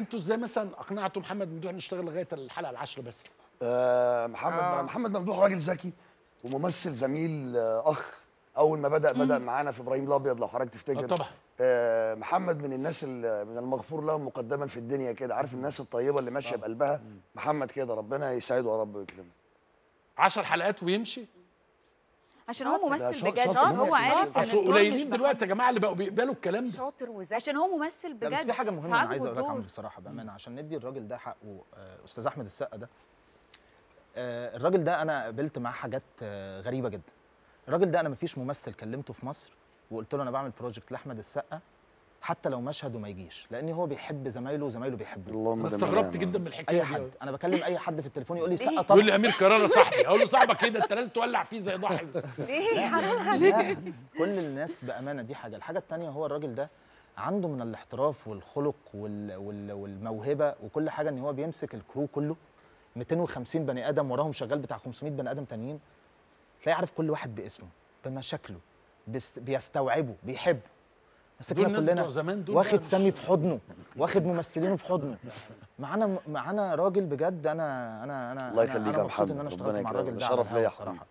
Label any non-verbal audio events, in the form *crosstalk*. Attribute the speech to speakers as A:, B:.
A: أنتوا إزاي مثلا أقنعتوا محمد ممدوح نشتغل لغاية الحلقة العاشرة بس؟
B: آه محمد
C: آه.
B: آه. محمد ممدوح راجل ذكي وممثل زميل آه أخ. أول ما بدا بدأ معانا في إبراهيم الأبيض لو حضرتك تفتكر.
A: آه طبعا.
B: آه محمد من الناس ال- من المغفور لهم مقدما في الدنيا كده. عارف الناس الطيبة اللي ماشية بقلبها؟ محمد كده ربنا يسعده يا رب ويكرمه.
A: 10 حلقات ويمشي؟
D: عشان هو ممثل بجد. هو. عارف إن
A: قليلين. دلوقتي يا جماعة اللي بقوا بيقبلوا الكلام ده.
D: شاطر وذكي عشان هو ممثل بجد
E: بس في حاجة مهمة
D: أنا
E: عايز أقول لك
D: الدور.
E: عنه بصراحة بأمانة عشان ندي الراجل ده حقه آه، أستاذ أحمد السقا ده. آه، الراجل ده أنا قابلت معاه حاجات آه، غريبة جدا. الراجل ده أنا مفيش ممثل كلمته في مصر وقلت له أنا بعمل project لأحمد السقا. حتى لو مشهده ما يجيش لأن هو بيحب زمايله وزمايله بيحبوه
B: اللهم أنا
A: استغربت. جدا من الحكاية
E: أي
A: دي.
E: حد أنا بكلم أي حد في التليفون يقول لي
A: يقول
E: طبعا
A: لي أمير كرارة صاحبي. أقول له صاحبك إيه ده؟ أنت لازم تولع فيه زي ضحي *laughs* *laughs*
D: ليه؟ حرام عليك.
E: كل الناس بأمانة دي حاجة. الحاجة التانية هو الراجل ده عنده من الاحتراف والخلق وال وال والموهبة وكل حاجة إن هو بيمسك ال crew كله. 250 بني آدم وراهم شغال بتاع 500 بني آدم تانيين. تلاقيه عارف كل واحد باسمه بمشاكله بس بيستوعبه بيحبه. مسكنا كلنا
A: زمان دول
E: واخد سامي في حضنه واخد ممثلينه في حضنه معانا معانا راجل بجد أنا أنا أنا
B: الله يخليك يا
E: إن
B: محمد.
E: أنا اشتغلت
B: ربنا
E: مع
B: يكرمك.
E: الراجل ده على
B: شرف ليا يا
E: بصراحة